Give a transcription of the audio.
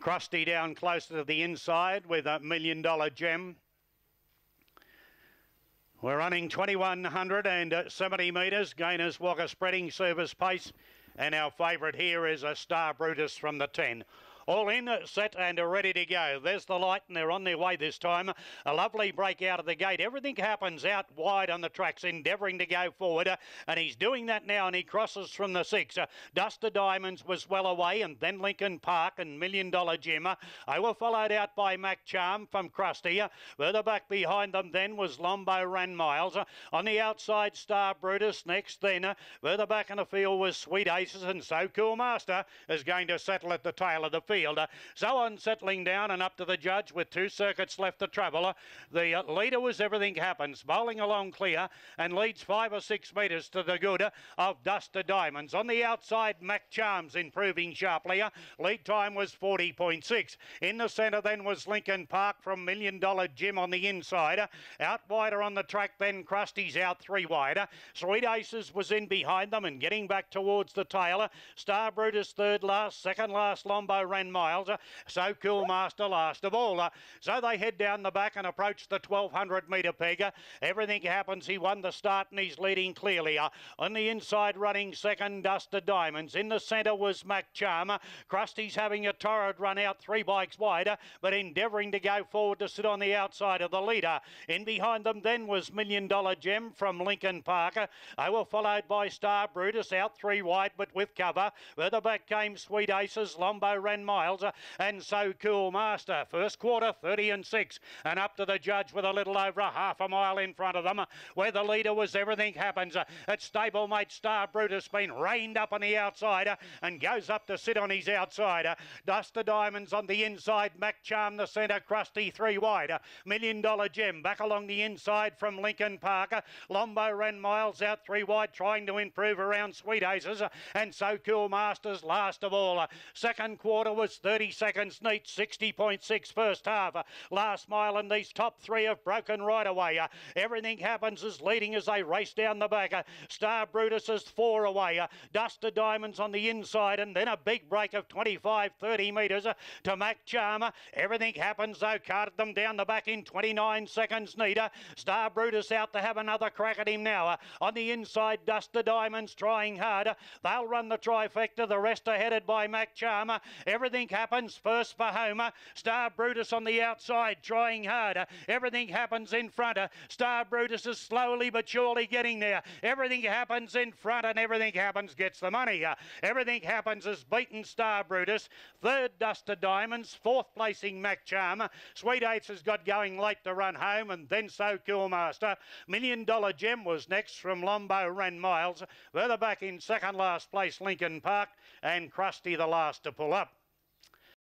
Krusty down closer to the inside with a million dollar gem. We're running 2170 uh, metres. Gaynors Wagga spreading service pace. And our favourite here is a Star Brutus from the 10. All in, set, and ready to go. There's the light, and they're on their way this time. A lovely break out of the gate. Everything happens out wide on the tracks, endeavouring to go forward, and he's doing that now, and he crosses from the six. Duster Diamonds was well away, and then Lincoln Park and Million Dollar. Uh, they were followed out by Mac Charm from Krusty. Further back behind them then was Lombo Ran Miles. On the outside, Star Brutus next. Then further back in the field was Sweet Aces, and So Cool Master is going to settle at the tail of the field So on settling down and up to the judge with two circuits left to travel. The leader was Everything Happens, bowling along clear and leads five or six metres to the good of Duster Diamonds. On the outside, Mac Charms improving sharply. Lead time was 40.6. In the centre then was Lincoln Park from Million Dollar Gem on the inside. Out wider on the track then Krusty's out three wider. Sweet Aces was in behind them and getting back towards the tail. Star Brutus third last, second last Lombo ran miles. Uh, so Cool Master last of all. Uh, so they head down the back and approach the 1200 metre peg. Uh, everything happens. He won the start and he's leading clearly. On the inside, running second, Duster Diamonds. In the centre was Mac Charmer. Krusty's having a torrid run out three bikes wide, but endeavouring to go forward to sit on the outside of the leader. In behind them then was Million Dollar Gem from Lincoln Parker. They were followed by Star Brutus out three wide, but with cover. Further back came Sweet Aces. Lombo ran miles miles. And so Cool Master, first quarter 30 and 6. And up to the judge with a little over a half a mile in front of them. Uh, where the leader was Everything Happens. Uh, at stablemate Star Brutus been reined up on the outside and goes up to sit on his outside. Duster Diamonds on the inside. Mac Charm the centre. Krusty three wide. Million Dollar Gem back along the inside from Lincoln Parker. Lombo ran miles out three wide trying to improve around Sweet Aces. And so Cool Masters last of all. Second quarter was 30 seconds neat, 60.6 first half. Last mile and these top three have broken right away. Everything happens as leading as they race down the back. Star Brutus is four away. Duster Diamonds on the inside and then a big break of 25, 30 metres to Mac Charmer. Everything happens though, carted them down the back in 29 seconds neater. Star Brutus out to have another crack at him now. On the inside, Duster Diamonds trying harder. They'll run the trifecta. The rest are headed by Mac Charmer. Everything happens first for Homer. Star Brutus on the outside trying harder. Everything happens in front of Star Brutus is slowly but surely getting there. Everything happens in front and everything happens gets the money. Uh, everything happens is beaten Star Brutus. Third Duster Diamonds. Fourth placing Mac Charmer. Sweet Eights has got going late to run home and then so Cool Master. Million Dollar Gem was next from Lombo ran miles. Further back in second last place Lincoln Park and Krusty the last to pull up.